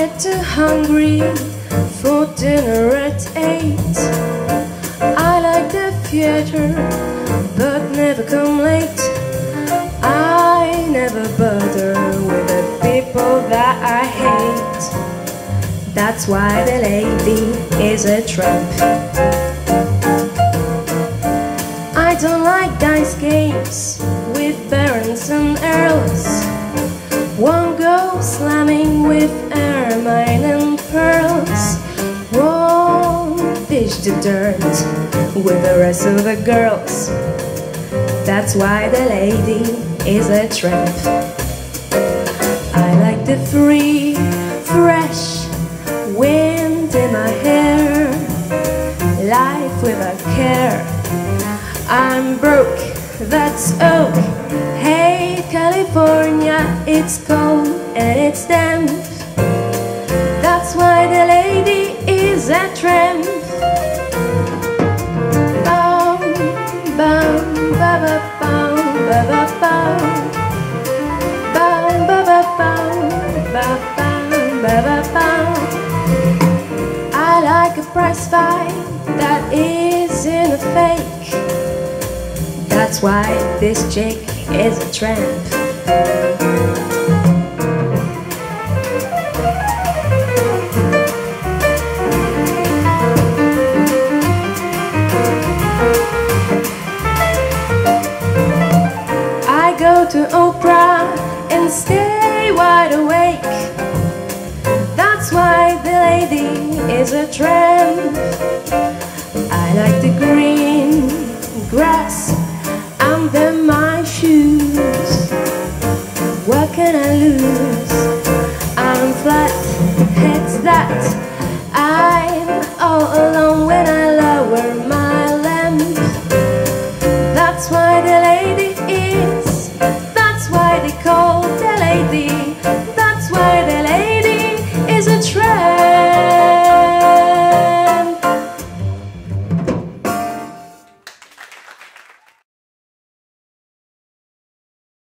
get too hungry for dinner at eight. I like the theater, but never come late. I never bother with the people that I hate. That's why the lady is a tramp. I don't like dice games with barons and earls. Ermine and pearls. Won't dish the dirt with the rest of the girls. That's why the lady is a tramp. I like the free, fresh wind in my hair, life without care. I'm broke, that's oak. Hey, California, it's cold and it's damp. That's why the lady is a tramp. Bow, bow, ba ba bow, ba ba bow. Bow, ba ba bow, ba bow, ba ba bow. I like a prize fight that is in a fake. That's why this chick is a tramp. I go to Oprah and stay wide awake. That's why the lady is a trend. I like the green grass under my shoes. What can I that I'm all alone when I